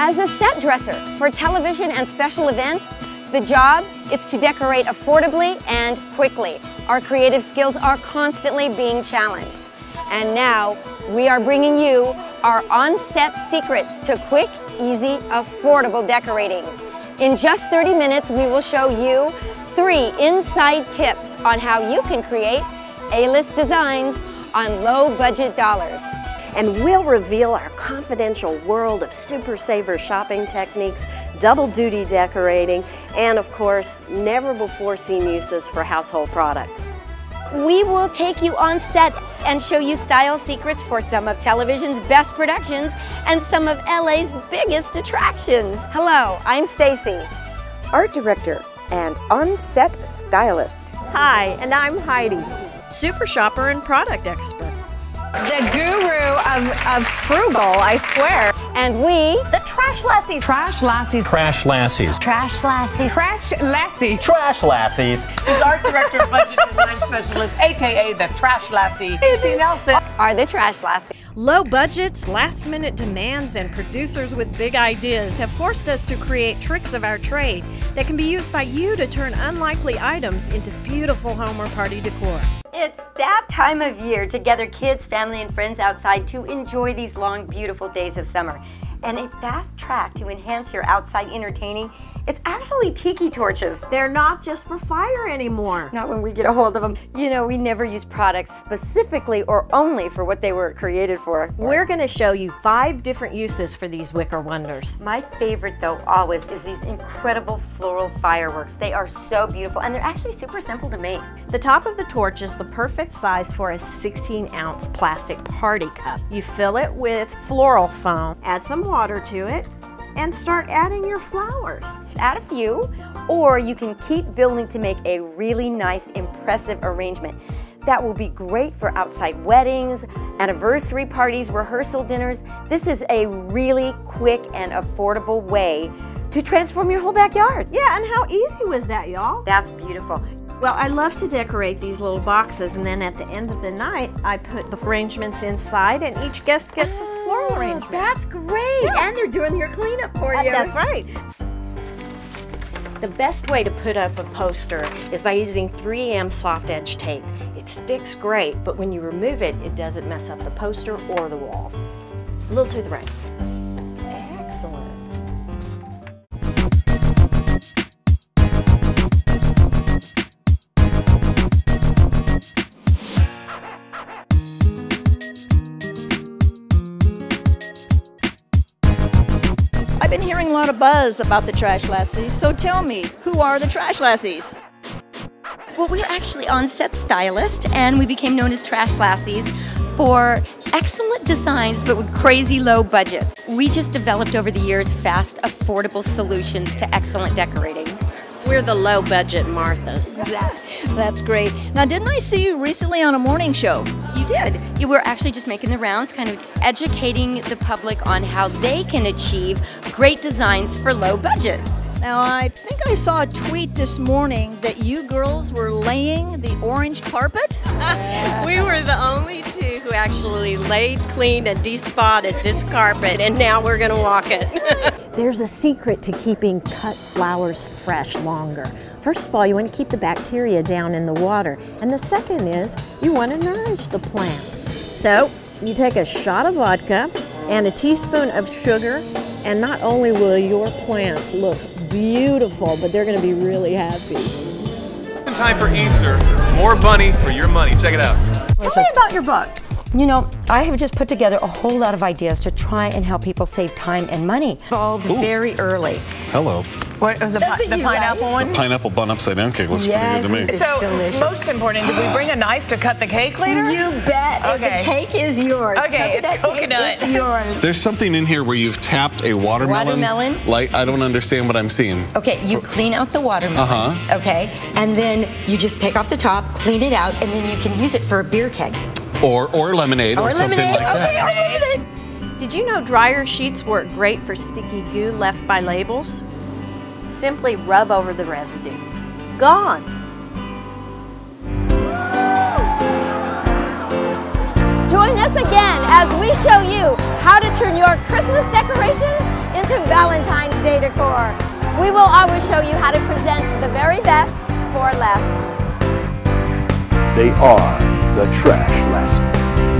As a set dresser for television and special events, the job is to decorate affordably and quickly. Our creative skills are constantly being challenged. And now we are bringing you our on-set secrets to quick, easy, affordable decorating. In just 30 minutes, we will show you three inside tips on how you can create A-list designs on low budget dollars. And we'll reveal our confidential world of super saver shopping techniques, double duty decorating, and of course, never before seen uses for household products. We will take you on set and show you style secrets for some of television's best productions and some of LA's biggest attractions. Hello, I'm Stacy, art director and on-set stylist. Hi, and I'm Heidi, super shopper and product expert. The guru of, of frugal, I swear. And we, the trash lassies. Trash lassies. Trash lassies. Trash lassies. Trash lassie. Trash lassies. Is art director, budget design specialist, aka the trash lassie, Stacy Nelson. Are the trash lassies. Low budgets, last minute demands, and producers with big ideas have forced us to create tricks of our trade that can be used by you to turn unlikely items into beautiful home or party decor. It's that time of year to gather kids, family, and friends outside to enjoy these long, beautiful days of summer. And a fast track to enhance your outside entertaining, it's actually tiki torches. They're not just for fire anymore. Not when we get a hold of them. You know, we never use products specifically or only for what they were created for. We're going to show you five different uses for these wicker wonders. My favorite, though, always is these incredible floral fireworks. They are so beautiful and they're actually super simple to make. The top of the torch is the perfect size for a 16 ounce plastic party cup. You fill it with floral foam, add some water to it, and start adding your flowers. Add a few, or you can keep building to make a really nice, impressive arrangement. That will be great for outside weddings, anniversary parties, rehearsal dinners. This is a really quick and affordable way to transform your whole backyard. Yeah, and how easy was that, y'all? That's beautiful. Well, I love to decorate these little boxes, and then at the end of the night, I put the arrangements inside, and each guest gets a floral Oh, arrangement. That's great. Yeah. And they're doing your cleanup for you. That's right. The best way to put up a poster is by using 3M soft edge tape. It sticks great, but when you remove it, it doesn't mess up the poster or the wall. A little to the right. Excellent. Lot of buzz about the trash lassies, so tell me, who are the trash lassies? Well, we're actually on-set stylists, and we became known as Trash Lassies for excellent designs, but with crazy low budgets. We just developed over the years fast, affordable solutions to excellent decorating. We're the low budget Marthas. That's great. Now, didn't I see you recently on a morning show? You did. You were actually just making the rounds, kind of educating the public on how they can achieve great designs for low budgets. Now, I think I saw a tweet this morning that you girls were laying the orange carpet. we were the only two who actually laid, cleaned, and despotted this carpet, and now we're going to walk it. There's a secret to keeping cut flowers fresh longer. First of all, you want to keep the bacteria down in the water, and the second is you want to nourish the plant. So, you take a shot of vodka and a teaspoon of sugar, and not only will your plants look beautiful, but they're going to be really happy. In time for Easter, more bunny for your money. Check it out. Tell me about your book. You know, I have just put together a whole lot of ideas to try and help people save time and money. Evolved very early. Hello. What was the, pi- the pineapple like. one? Pineapple bun upside down cake looks Yes, pretty good to me. it's So, delicious. most important, did we bring a knife to cut the cake later? You bet. And Okay. The cake is yours. Okay, it's Coconut cake. It's yours. There's something in here where you've tapped a watermelon. Watermelon? Like I don't understand what I'm seeing. Okay, you clean out the watermelon. Uh-huh. Okay, and then you just take off the top, clean it out, and then you can use it for a beer keg. Or or lemonade or, Or something lemonade. like that. okay, or lemonade. Did you know dryer sheets work great for sticky goo left by labels? Simply rub over the residue. Gone. Join us us again as we show you how to turn your Christmas decorations into Valentine's Day decor. We will always show you how to present the very best for less. They are the Trash Lassies.